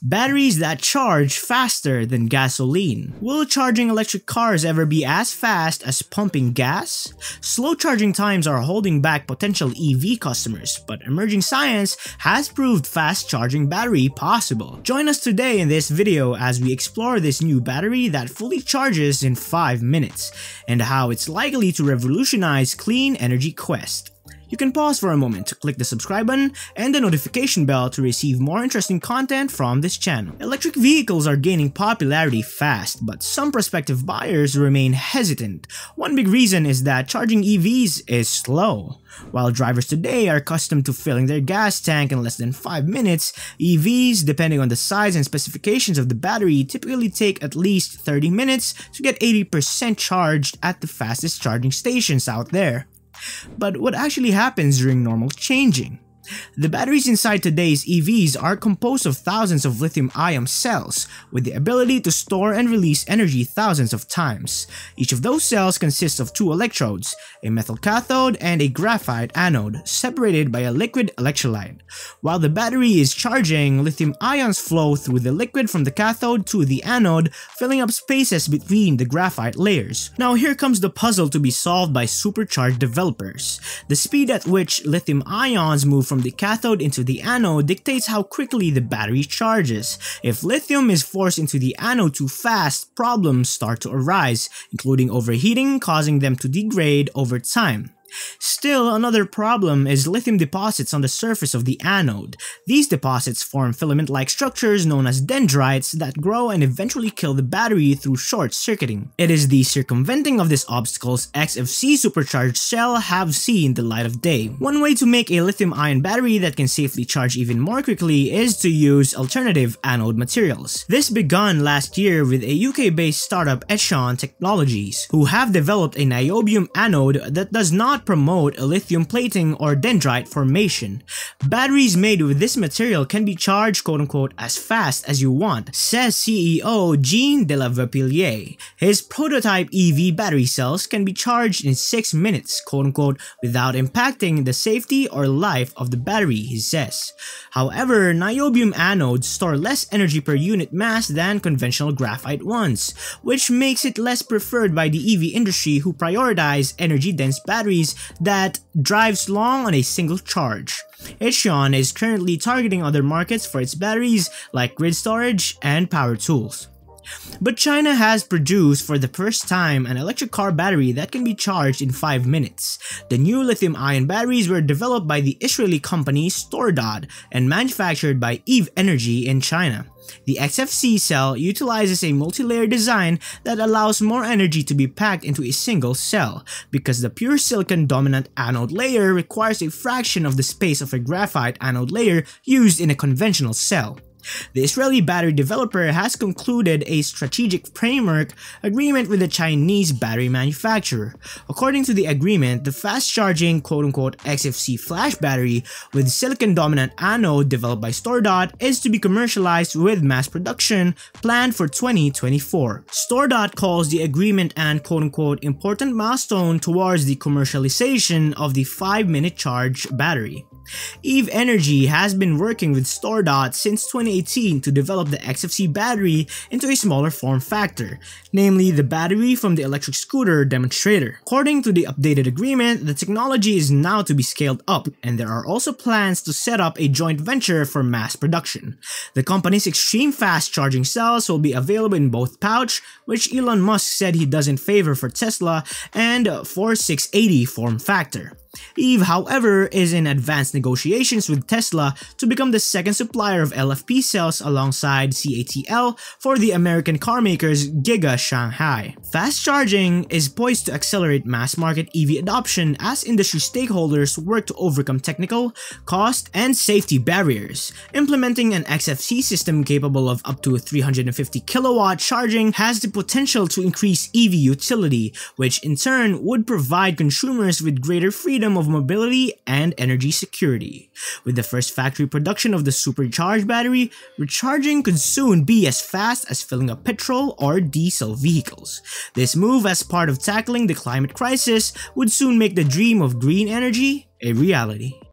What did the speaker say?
Batteries that charge faster than gasoline. Will charging electric cars ever be as fast as pumping gas? Slow charging times are holding back potential EV customers, but emerging science has proved fast charging battery possible. Join us today in this video as we explore this new battery that fully charges in 5 minutes, and how it's likely to revolutionize clean energy quest. You can pause for a moment to click the subscribe button and the notification bell to receive more interesting content from this channel. Electric vehicles are gaining popularity fast, but some prospective buyers remain hesitant. One big reason is that charging EVs is slow. While drivers today are accustomed to filling their gas tank in less than 5 minutes, EVs, depending on the size and specifications of the battery, typically take at least 30 minutes to get 80% charged at the fastest charging stations out there. But what actually happens during normal changing? The batteries inside today's EVs are composed of thousands of lithium-ion cells with the ability to store and release energy thousands of times. Each of those cells consists of two electrodes, a metal cathode and a graphite anode, separated by a liquid electrolyte. While the battery is charging, lithium ions flow through the liquid from the cathode to the anode, filling up spaces between the graphite layers. Now here comes the puzzle to be solved by supercharged developers. The speed at which lithium ions move from from the cathode into the anode dictates how quickly the battery charges. If lithium is forced into the anode too fast, problems start to arise, including overheating causing them to degrade over time. Still, another problem is lithium deposits on the surface of the anode. These deposits form filament-like structures known as dendrites that grow and eventually kill the battery through short-circuiting. It is the circumventing of these obstacles XFC supercharged cell have seen the light of day. One way to make a lithium-ion battery that can safely charge even more quickly is to use alternative anode materials. This begun last year with a UK-based startup Echion Technologies, who have developed a niobium anode that does not not promote a lithium plating or dendrite formation. Batteries made with this material can be charged quote-unquote as fast as you want, says CEO Jean de la Verpilliere. His prototype EV battery cells can be charged in 6 minutes quote-unquote without impacting the safety or life of the battery, he says. However, niobium anodes store less energy per unit mass than conventional graphite ones, which makes it less preferred by the EV industry who prioritize energy-dense batteries that drives long on a single charge. Echion is currently targeting other markets for its batteries like grid storage and power tools. But China has produced for the first time an electric car battery that can be charged in 5 minutes. The new lithium-ion batteries were developed by the Israeli company StoreDot and manufactured by Eve Energy in China. The XFC cell utilizes a multi-layer design that allows more energy to be packed into a single cell, because the pure silicon dominant anode layer requires a fraction of the space of a graphite anode layer used in a conventional cell. The Israeli battery developer has concluded a strategic framework agreement with the Chinese battery manufacturer. According to the agreement, the fast-charging quote-unquote XFC flash battery with silicon-dominant anode developed by StoreDot is to be commercialized with mass production planned for 2024. StoreDot calls the agreement an quote-unquote important milestone towards the commercialization of the 5-minute charge battery. Eve Energy has been working with StoreDot since 2018 to develop the XFC battery into a smaller form factor, namely the battery from the electric scooter demonstrator. According to the updated agreement, the technology is now to be scaled up, and there are also plans to set up a joint venture for mass production. The company's extreme fast charging cells will be available in both pouch, which Elon Musk said he doesn't favor for Tesla, and 4680 form factor. Eve, however, is in advanced negotiations with Tesla to become the second supplier of LFP cells alongside CATL for the American carmakers Giga Shanghai. Fast charging is poised to accelerate mass market EV adoption as industry stakeholders work to overcome technical, cost, and safety barriers. Implementing an XFC system capable of up to 350 kilowatt charging has the potential to increase EV utility, which in turn would provide consumers with greater freedom freedom of mobility and energy security. With the first factory production of the supercharged battery, recharging could soon be as fast as filling up petrol or diesel vehicles. This move as part of tackling the climate crisis would soon make the dream of green energy a reality.